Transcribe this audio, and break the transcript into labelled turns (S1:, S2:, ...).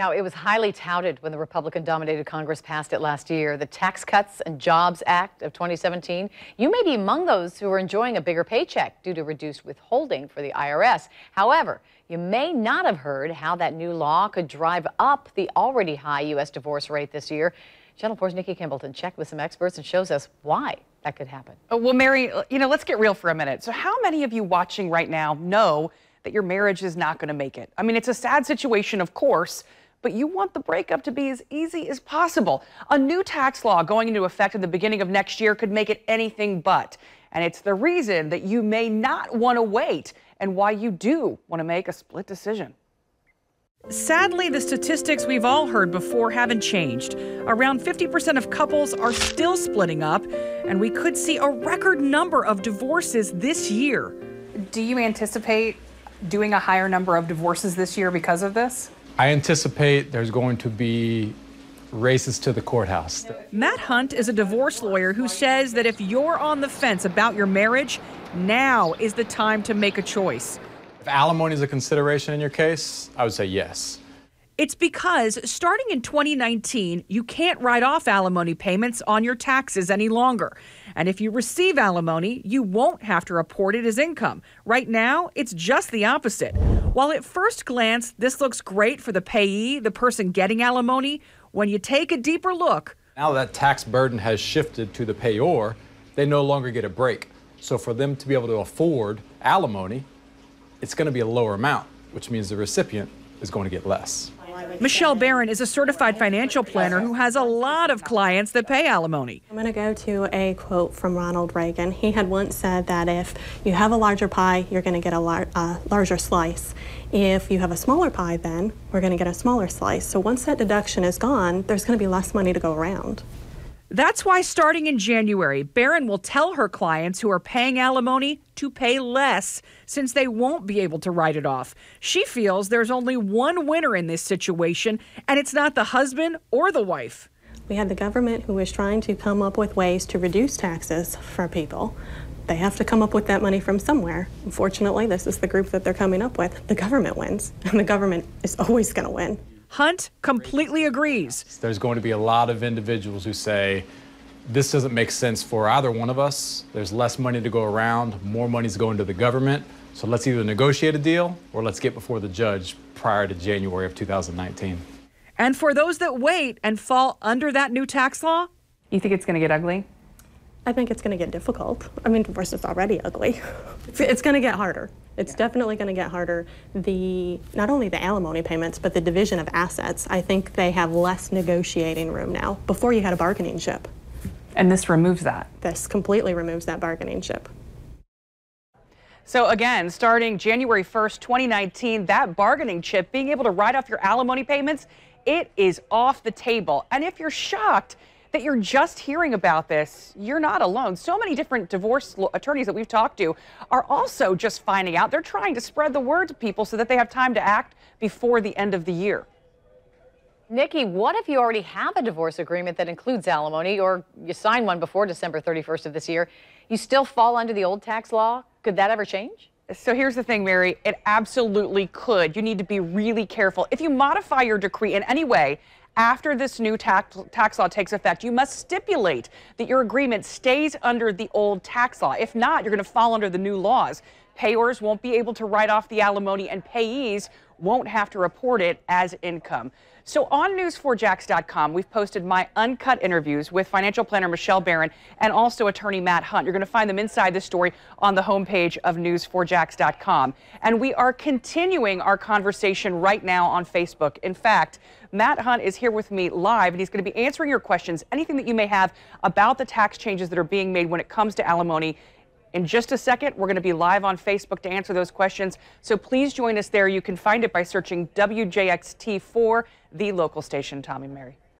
S1: Now, it was highly touted when the Republican dominated Congress passed it last year, the Tax Cuts and Jobs Act of 2017. You may be among those who are enjoying a bigger paycheck due to reduced withholding for the IRS. However, you may not have heard how that new law could drive up the already high U.S. divorce rate this year. Channel 4's Nikki Kimbleton checked with some experts and shows us why that could happen.
S2: Uh, well, Mary, you know, let's get real for a minute. So, how many of you watching right now know that your marriage is not going to make it? I mean, it's a sad situation, of course but you want the breakup to be as easy as possible. A new tax law going into effect at the beginning of next year could make it anything but. And it's the reason that you may not want to wait and why you do want to make a split decision.
S3: Sadly, the statistics we've all heard before haven't changed. Around 50% of couples are still splitting up, and we could see a record number of divorces this year.
S2: Do you anticipate doing a higher number of divorces this year because of this?
S4: I anticipate there's going to be races to the courthouse.
S3: Matt Hunt is a divorce lawyer who says that if you're on the fence about your marriage, now is the time to make a choice.
S4: If alimony is a consideration in your case, I would say yes.
S3: It's because starting in 2019, you can't write off alimony payments on your taxes any longer. And if you receive alimony, you won't have to report it as income. Right now, it's just the opposite. While at first glance, this looks great for the payee, the person getting alimony, when you take a deeper look,
S4: now that tax burden has shifted to the payor, they no longer get a break. So for them to be able to afford alimony, it's going to be a lower amount, which means the recipient is going to get less.
S3: Michelle Barron is a certified financial planner who has a lot of clients that pay alimony.
S5: I'm going to go to a quote from Ronald Reagan. He had once said that if you have a larger pie, you're going to get a lar uh, larger slice. If you have a smaller pie, then we're going to get a smaller slice. So once that deduction is gone, there's going to be less money to go around.
S3: That's why starting in January, Barron will tell her clients who are paying alimony to pay less since they won't be able to write it off. She feels there's only one winner in this situation, and it's not the husband or the wife.
S5: We had the government who was trying to come up with ways to reduce taxes for people. They have to come up with that money from somewhere. Unfortunately, this is the group that they're coming up with. The government wins, and the government is always going to win.
S3: Hunt completely agrees.
S4: There's going to be a lot of individuals who say, this doesn't make sense for either one of us. There's less money to go around, more money's going to the government. So let's either negotiate a deal or let's get before the judge prior to January of 2019.
S3: And for those that wait and fall under that new tax law,
S2: you think it's going to get ugly?
S5: I think it's going to get difficult. I mean, divorce is already ugly. it's, it's going to get harder. It's yeah. definitely going to get harder. The not only the alimony payments, but the division of assets. I think they have less negotiating room now. Before you had a bargaining chip.
S2: And this removes that.
S5: This completely removes that bargaining chip.
S2: So again, starting January 1st, 2019, that bargaining chip, being able to write off your alimony payments, it is off the table. And if you're shocked, that you're just hearing about this, you're not alone. So many different divorce attorneys that we've talked to are also just finding out. They're trying to spread the word to people so that they have time to act before the end of the year.
S1: Nikki, what if you already have a divorce agreement that includes alimony or you sign one before December 31st of this year? You still fall under the old tax law? Could that ever change?
S2: So here's the thing, Mary. It absolutely could. You need to be really careful. If you modify your decree in any way after this new tax, tax law takes effect, you must stipulate that your agreement stays under the old tax law. If not, you're going to fall under the new laws. Payors won't be able to write off the alimony, and payees won't have to report it as income. So on news4jax.com, we've posted my uncut interviews with financial planner Michelle Barron and also attorney Matt Hunt. You're going to find them inside the story on the homepage of news4jax.com. And we are continuing our conversation right now on Facebook. In fact, Matt Hunt is here with me live, and he's going to be answering your questions, anything that you may have about the tax changes that are being made when it comes to alimony in just a second, we're going to be live on Facebook to answer those questions. So please join us there. You can find it by searching WJXT4, the local station. Tommy Mary.